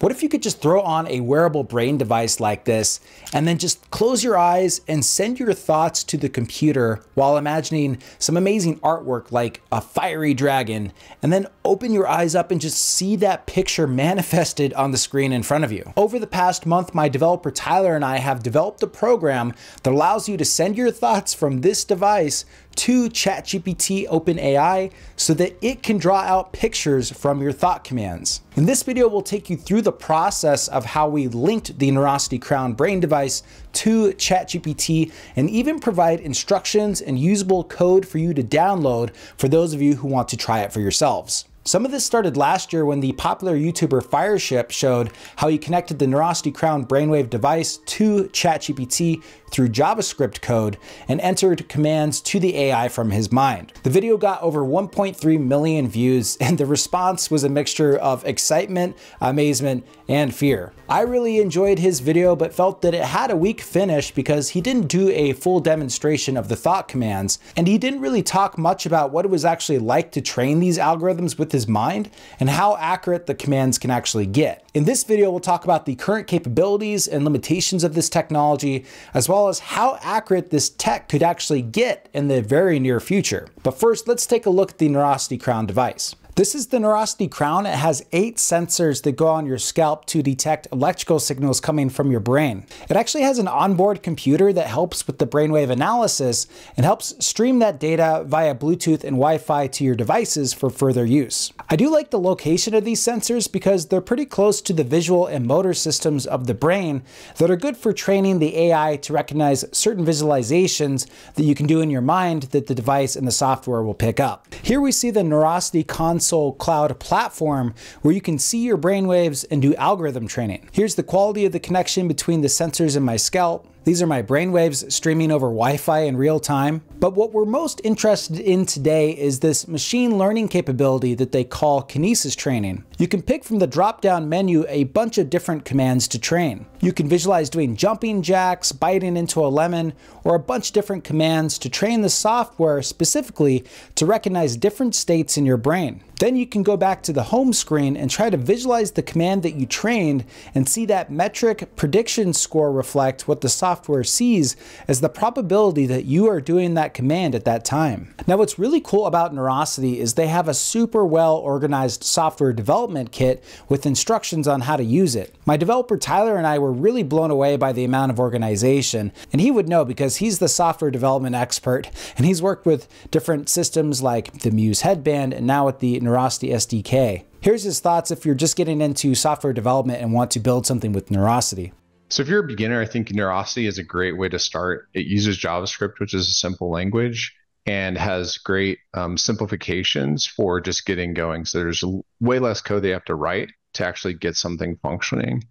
What if you could just throw on a wearable brain device like this and then just close your eyes and send your thoughts to the computer while imagining some amazing artwork like a fiery dragon, and then open your eyes up and just see that picture manifested on the screen in front of you? Over the past month, my developer Tyler and I have developed a program that allows you to send your thoughts from this device to ChatGPT OpenAI so that it can draw out pictures from your thought commands. In this video, we'll take you through the process of how we linked the Neurosity Crown brain device to ChatGPT and even provide instructions and usable code for you to download for those of you who want to try it for yourselves. Some of this started last year when the popular YouTuber Fireship showed how he connected the Neurosity Crown brainwave device to ChatGPT through JavaScript code and entered commands to the AI from his mind. The video got over 1.3 million views and the response was a mixture of excitement, amazement, and fear. I really enjoyed his video but felt that it had a weak finish because he didn't do a full demonstration of the thought commands and he didn't really talk much about what it was actually like to train these algorithms with his mind and how accurate the commands can actually get. In this video, we'll talk about the current capabilities and limitations of this technology, as well well as how accurate this tech could actually get in the very near future. But first, let's take a look at the Neurosity Crown device. This is the Neurosity Crown. It has eight sensors that go on your scalp to detect electrical signals coming from your brain. It actually has an onboard computer that helps with the brainwave analysis and helps stream that data via Bluetooth and Wi-Fi to your devices for further use. I do like the location of these sensors because they're pretty close to the visual and motor systems of the brain that are good for training the AI to recognize certain visualizations that you can do in your mind that the device and the software will pick up. Here we see the Neurosity console Console Cloud platform where you can see your brainwaves and do algorithm training. Here's the quality of the connection between the sensors in my scalp. These are my brainwaves streaming over Wi-Fi in real time. But what we're most interested in today is this machine learning capability that they call kinesis training. You can pick from the drop-down menu a bunch of different commands to train. You can visualize doing jumping jacks, biting into a lemon, or a bunch of different commands to train the software specifically to recognize different states in your brain. Then you can go back to the home screen and try to visualize the command that you trained and see that metric prediction score reflect what the software sees as the probability that you are doing that command at that time. Now what's really cool about Neurosity is they have a super well organized software development kit with instructions on how to use it. My developer Tyler and I were really blown away by the amount of organization and he would know because he's the software development expert and he's worked with different systems like the Muse headband and now with the Neurosity SDK. Here's his thoughts if you're just getting into software development and want to build something with Neurosity. So if you're a beginner, I think Neurosity is a great way to start. It uses JavaScript, which is a simple language, and has great um, simplifications for just getting going. So there's way less code they have to write to actually get something functioning.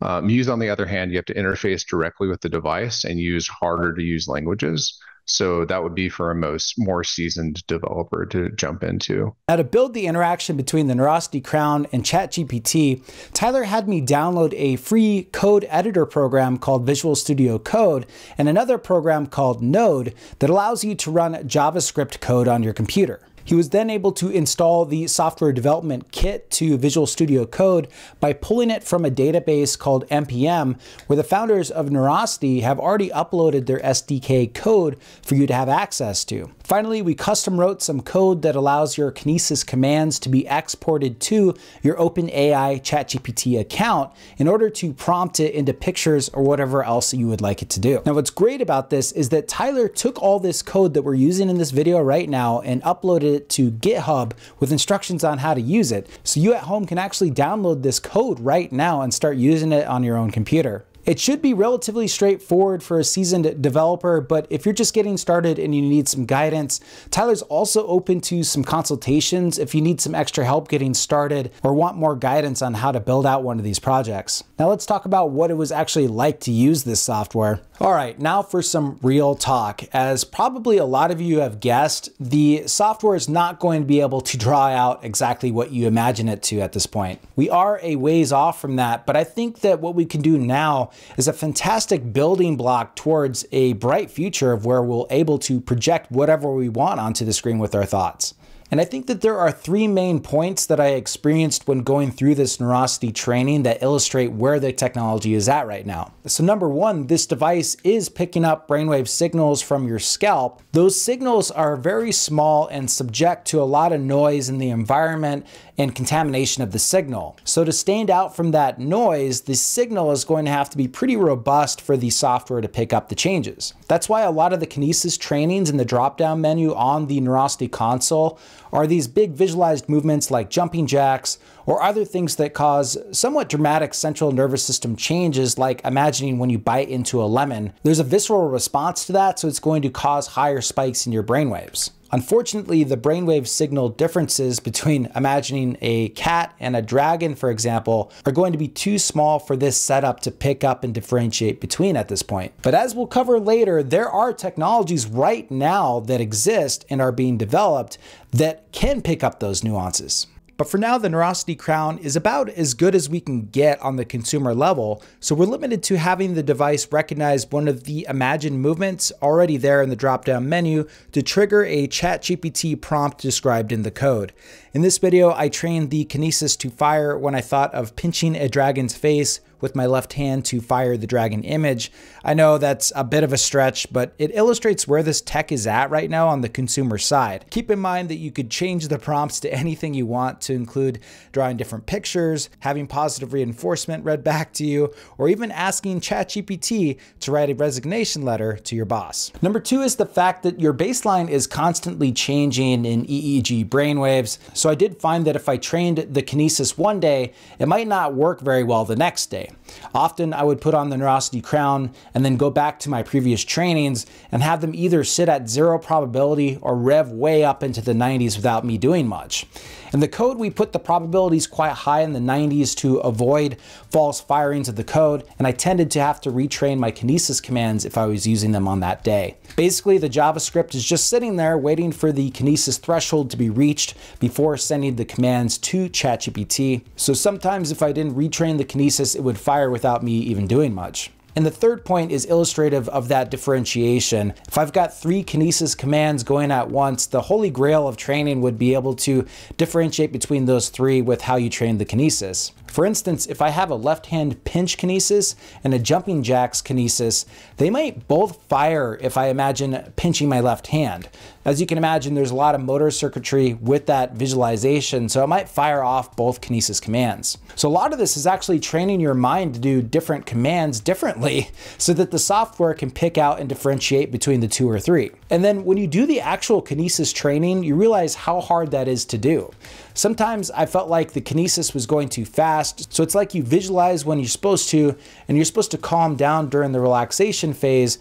Uh, Muse, on the other hand, you have to interface directly with the device and use harder to use languages. So that would be for a most more seasoned developer to jump into. Now to build the interaction between the Neurosity Crown and ChatGPT, Tyler had me download a free code editor program called Visual Studio Code and another program called Node that allows you to run JavaScript code on your computer. He was then able to install the software development kit to Visual Studio Code by pulling it from a database called NPM, where the founders of Neurosity have already uploaded their SDK code for you to have access to. Finally, we custom wrote some code that allows your Kinesis commands to be exported to your OpenAI ChatGPT account in order to prompt it into pictures or whatever else you would like it to do. Now, what's great about this is that Tyler took all this code that we're using in this video right now and uploaded it to GitHub with instructions on how to use it. So you at home can actually download this code right now and start using it on your own computer. It should be relatively straightforward for a seasoned developer, but if you're just getting started and you need some guidance, Tyler's also open to some consultations if you need some extra help getting started or want more guidance on how to build out one of these projects. Now let's talk about what it was actually like to use this software. All right, now for some real talk. As probably a lot of you have guessed, the software is not going to be able to draw out exactly what you imagine it to at this point. We are a ways off from that, but I think that what we can do now is a fantastic building block towards a bright future of where we'll able to project whatever we want onto the screen with our thoughts. And I think that there are three main points that I experienced when going through this Neurosity training that illustrate where the technology is at right now. So number one, this device is picking up brainwave signals from your scalp. Those signals are very small and subject to a lot of noise in the environment and contamination of the signal. So to stand out from that noise, the signal is going to have to be pretty robust for the software to pick up the changes. That's why a lot of the Kinesis trainings in the drop-down menu on the Neurosity console are these big visualized movements like jumping jacks or other things that cause somewhat dramatic central nervous system changes like imagining when you bite into a lemon. There's a visceral response to that, so it's going to cause higher spikes in your brainwaves. Unfortunately, the brainwave signal differences between imagining a cat and a dragon, for example, are going to be too small for this setup to pick up and differentiate between at this point. But as we'll cover later, there are technologies right now that exist and are being developed that can pick up those nuances. But for now, the Neurosity Crown is about as good as we can get on the consumer level, so we're limited to having the device recognize one of the imagined movements already there in the drop-down menu to trigger a ChatGPT prompt described in the code. In this video, I trained the Kinesis to fire when I thought of pinching a dragon's face with my left hand to fire the dragon image. I know that's a bit of a stretch, but it illustrates where this tech is at right now on the consumer side. Keep in mind that you could change the prompts to anything you want to include drawing different pictures, having positive reinforcement read back to you, or even asking ChatGPT to write a resignation letter to your boss. Number two is the fact that your baseline is constantly changing in EEG brainwaves. So I did find that if I trained the kinesis one day, it might not work very well the next day. Often I would put on the Neurosity Crown and then go back to my previous trainings and have them either sit at zero probability or rev way up into the 90s without me doing much. In the code, we put the probabilities quite high in the 90s to avoid false firings of the code, and I tended to have to retrain my Kinesis commands if I was using them on that day. Basically, the JavaScript is just sitting there waiting for the Kinesis threshold to be reached before sending the commands to ChatGPT. So sometimes if I didn't retrain the Kinesis, it would fire without me even doing much. And the third point is illustrative of that differentiation. If I've got three kinesis commands going at once, the holy grail of training would be able to differentiate between those three with how you train the kinesis. For instance, if I have a left hand pinch kinesis and a jumping jacks kinesis, they might both fire if I imagine pinching my left hand. As you can imagine, there's a lot of motor circuitry with that visualization, so it might fire off both kinesis commands. So a lot of this is actually training your mind to do different commands differently so that the software can pick out and differentiate between the two or three. And then when you do the actual kinesis training, you realize how hard that is to do. Sometimes I felt like the kinesis was going too fast. So it's like you visualize when you're supposed to, and you're supposed to calm down during the relaxation phase.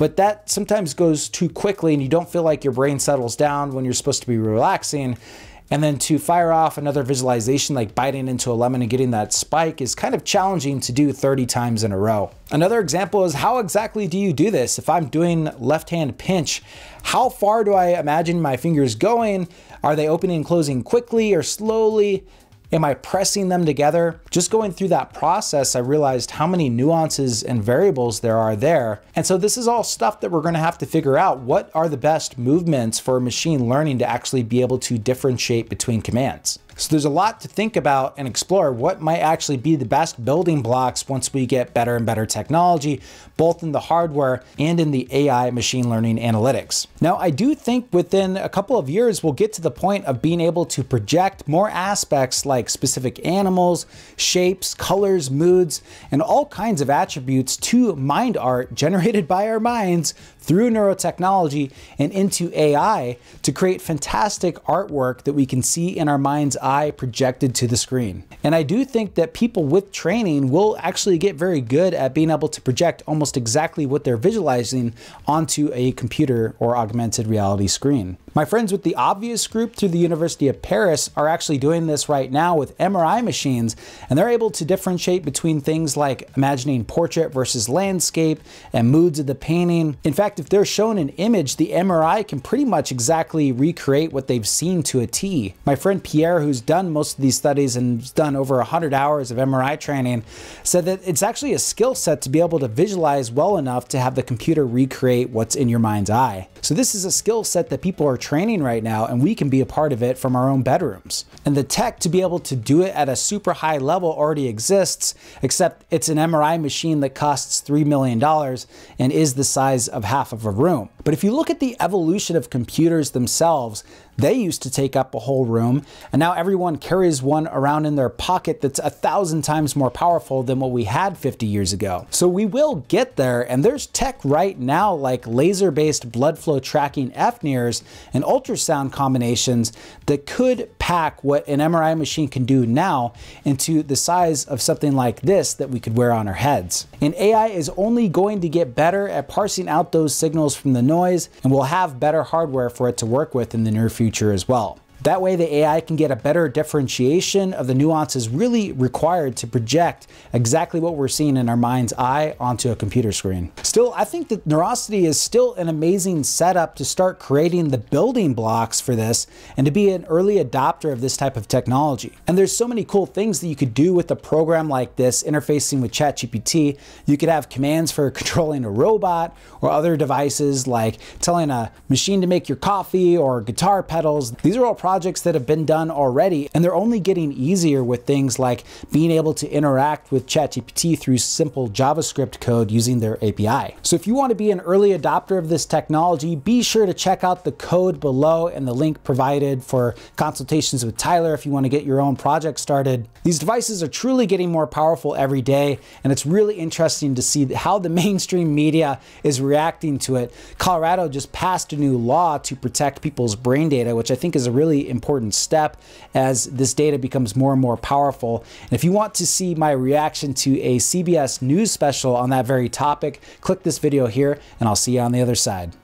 But that sometimes goes too quickly, and you don't feel like your brain settles down when you're supposed to be relaxing. And then to fire off another visualization like biting into a lemon and getting that spike is kind of challenging to do 30 times in a row. Another example is how exactly do you do this? If I'm doing left hand pinch, how far do I imagine my fingers going? Are they opening and closing quickly or slowly? Am I pressing them together? Just going through that process, I realized how many nuances and variables there are there. And so this is all stuff that we're gonna have to figure out. What are the best movements for machine learning to actually be able to differentiate between commands? So there's a lot to think about and explore what might actually be the best building blocks once we get better and better technology, both in the hardware and in the AI machine learning analytics. Now, I do think within a couple of years, we'll get to the point of being able to project more aspects like specific animals, shapes, colors, moods, and all kinds of attributes to mind art generated by our minds through neurotechnology and into AI to create fantastic artwork that we can see in our mind's eye projected to the screen. And I do think that people with training will actually get very good at being able to project almost exactly what they're visualizing onto a computer or augmented reality screen. My friends with the Obvious group through the University of Paris are actually doing this right now with MRI machines, and they're able to differentiate between things like imagining portrait versus landscape and moods of the painting. In fact, if they're shown an image, the MRI can pretty much exactly recreate what they've seen to a T. My friend Pierre, who's done most of these studies and done over 100 hours of MRI training, said that it's actually a skill set to be able to visualize well enough to have the computer recreate what's in your mind's eye. So this is a skill set that people are training right now, and we can be a part of it from our own bedrooms. And the tech to be able to do it at a super high level already exists, except it's an MRI machine that costs $3 million and is the size of half of a room. But if you look at the evolution of computers themselves, they used to take up a whole room, and now everyone carries one around in their pocket that's a thousand times more powerful than what we had 50 years ago. So we will get there, and there's tech right now like laser based blood flow tracking FNIRS and ultrasound combinations that could pack what an MRI machine can do now into the size of something like this that we could wear on our heads. And AI is only going to get better at parsing out those signals from the noise, and we'll have better hardware for it to work with in the near future as well. That way the AI can get a better differentiation of the nuances really required to project exactly what we're seeing in our mind's eye onto a computer screen. Still, I think that Neurosity is still an amazing setup to start creating the building blocks for this and to be an early adopter of this type of technology. And there's so many cool things that you could do with a program like this interfacing with ChatGPT. You could have commands for controlling a robot or other devices like telling a machine to make your coffee or guitar pedals. These are all projects that have been done already, and they're only getting easier with things like being able to interact with ChatGPT through simple JavaScript code using their API. So if you want to be an early adopter of this technology, be sure to check out the code below and the link provided for consultations with Tyler if you want to get your own project started. These devices are truly getting more powerful every day, and it's really interesting to see how the mainstream media is reacting to it. Colorado just passed a new law to protect people's brain data, which I think is a important step as this data becomes more and more powerful. And if you want to see my reaction to a CBS News special on that very topic, click this video here and I'll see you on the other side.